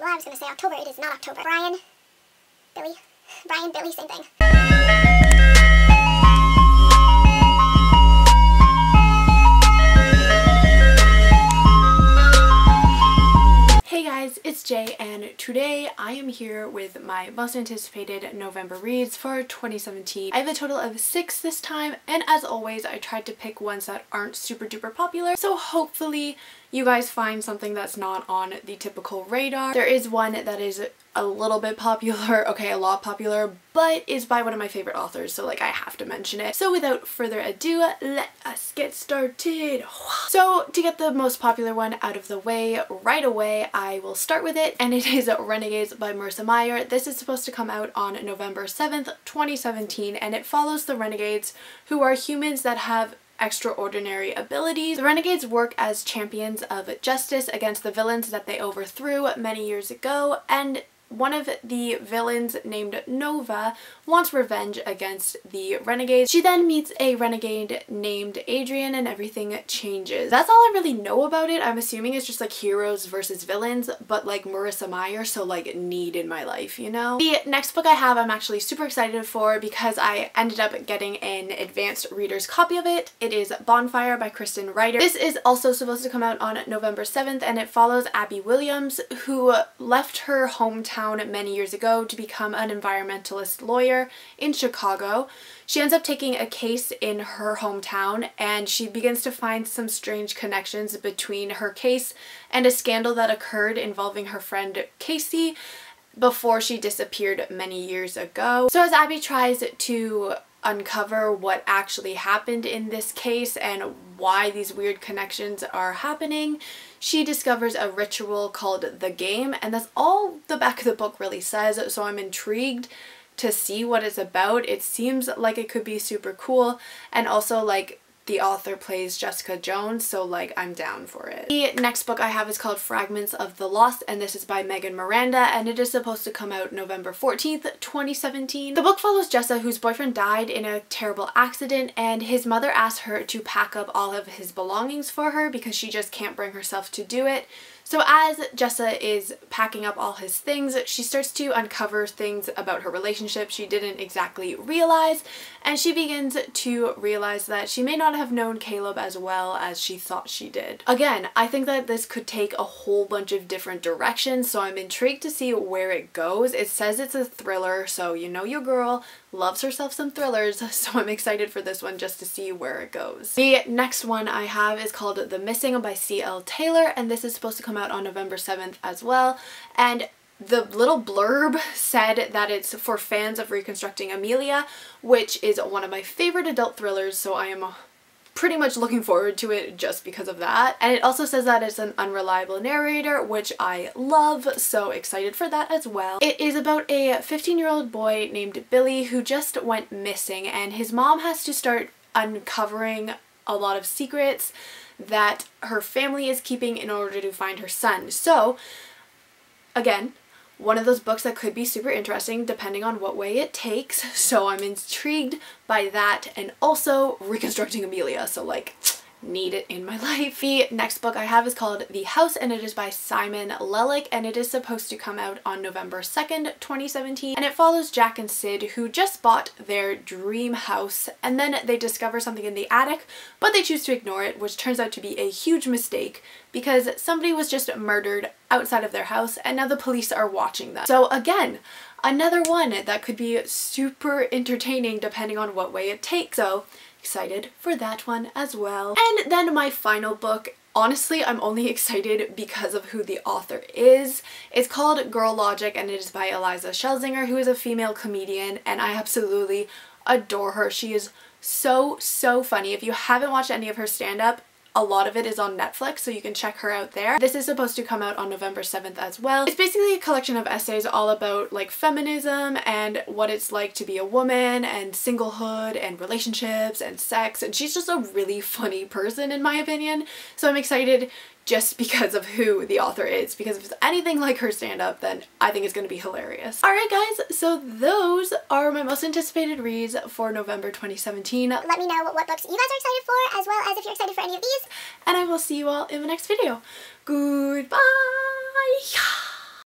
well, I was going to say October. It is not October. Brian, Billy, Brian, Billy, same thing. Hey guys, it's Jay and today I am here with my most anticipated November reads for 2017. I have a total of six this time and as always I tried to pick ones that aren't super duper popular so hopefully you guys find something that's not on the typical radar. There is one that is a little bit popular, okay a lot popular, but is by one of my favorite authors so like I have to mention it. So without further ado, let us get started. So to get the most popular one out of the way right away, I will start with it and it is Renegades by Marissa Meyer. This is supposed to come out on November 7th, 2017 and it follows the Renegades who are humans that have extraordinary abilities. The Renegades work as champions of justice against the villains that they overthrew many years ago and one of the villains named Nova wants revenge against the renegades. She then meets a renegade named Adrian and everything changes. That's all I really know about it. I'm assuming it's just like heroes versus villains, but like Marissa Meyer, so like need in my life, you know? The next book I have I'm actually super excited for because I ended up getting an advanced reader's copy of it. It is Bonfire by Krysten Ritter. This is also supposed to come out on November 7th and it follows Abby Williams who left her hometown many years ago to become an environmentalist lawyer in Chicago. She ends up taking a case in her hometown and she begins to find some strange connections between her case and a scandal that occurred involving her friend Casey before she disappeared many years ago. So as Abby tries to uncover what actually happened in this case and why these weird connections are happening, she discovers a ritual called the game and that's all the back of the book really says so I'm intrigued to see what it's about. It seems like it could be super cool and also like the author plays Jessica Jones, so like I'm down for it. The next book I have is called Fragments of the Lost and this is by Megan Miranda and it is supposed to come out November 14th, 2017. The book follows Jessa whose boyfriend died in a terrible accident and his mother asks her to pack up all of his belongings for her because she just can't bring herself to do it. So as Jessa is packing up all his things, she starts to uncover things about her relationship she didn't exactly realize, and she begins to realize that she may not have known Caleb as well as she thought she did. Again, I think that this could take a whole bunch of different directions, so I'm intrigued to see where it goes. It says it's a thriller, so you know your girl loves herself some thrillers, so I'm excited for this one just to see where it goes. The next one I have is called The Missing by C.L. Taylor, and this is supposed to come out out on November 7th as well. And the little blurb said that it's for fans of Reconstructing Amelia, which is one of my favorite adult thrillers, so I am uh, pretty much looking forward to it just because of that. And it also says that it's an unreliable narrator, which I love, so excited for that as well. It is about a 15 year old boy named Billy who just went missing and his mom has to start uncovering a lot of secrets that her family is keeping in order to find her son. So, again, one of those books that could be super interesting depending on what way it takes. So I'm intrigued by that and also reconstructing Amelia. So like need it in my life. The next book I have is called The House and it is by Simon Lelic and it is supposed to come out on November 2nd, 2017 and it follows Jack and Sid who just bought their dream house and then they discover something in the attic but they choose to ignore it which turns out to be a huge mistake because somebody was just murdered outside of their house and now the police are watching them. So again, another one that could be super entertaining depending on what way it takes. So excited for that one as well. And then my final book Honestly, I'm only excited because of who the author is. It's called Girl Logic and it is by Iliza Shlesinger, who is a female comedian, and I absolutely adore her. She is so, so funny. If you haven't watched any of her stand-up, a lot of it is on Netflix, so you can check her out there. This is supposed to come out on November 7th as well. It's basically a collection of essays all about like feminism and what it's like to be a woman and singlehood and relationships and sex and she's just a really funny person in my opinion. So I'm excited just because of who the author is because if it's anything like her stand-up then I think it's going to be hilarious. Alright guys, so those are my most anticipated reads for November 2017. Let me know what books you guys are excited for as well as if you're excited for any of these. And I will see you all in the next video. Goodbye!